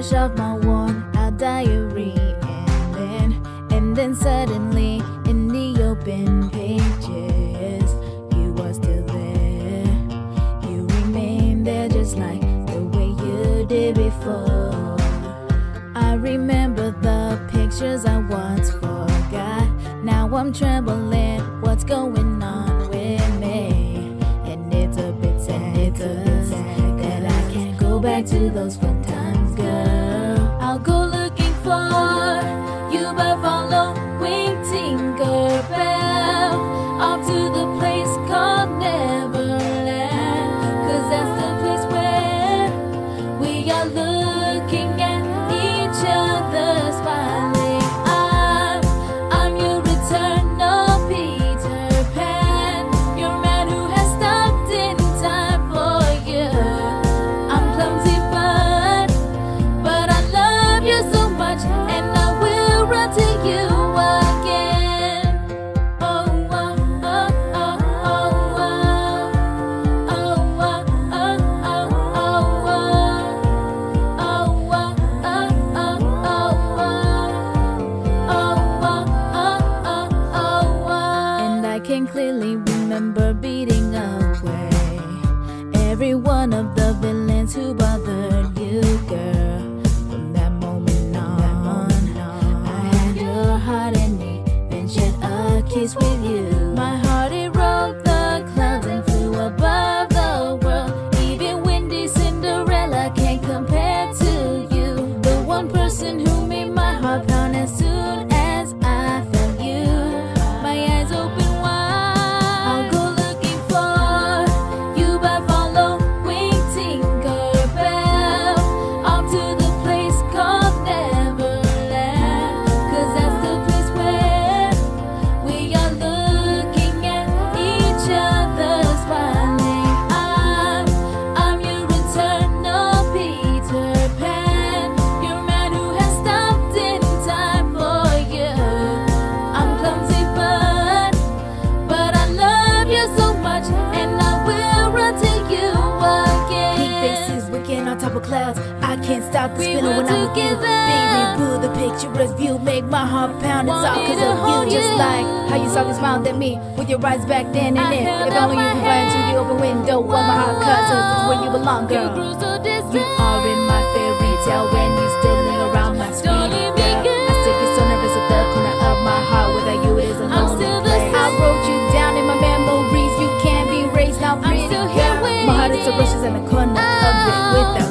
brush off my worn diary and then suddenly in the open now i'm trembling. What's going on with me? And it's a bit sad it's a bit sad that i can't go back to those fun times girl. I'll go looking for you by following tinkerbell off to the place called neverland. Cause that's the place where we are looking remember beating away every one of the villains who bothered you, girl. From that moment on, I had your heart in me even shared a kiss with you. My heart it rode the clouds and flew above the world. Even Wendy Cinderella can't compare to you. The one person who on top of clouds. I can't stop the spinning when I'm with you. Baby boo, the picturesque view make my heart pound. It's all cause of you. Just like how you softly smiled at me with your eyes back then and then. If only you could fly into the open window of my heart, cause it's where you belong, You girl. grew so distant. You are in my fairy tale when you still around my me. I still get so nervous at the corner of my heart. Without you, it is a I'm lonely place. I wrote you down in my memories. You can't be raised now, pretty still here girl. My heart is a rushes in the corner with them.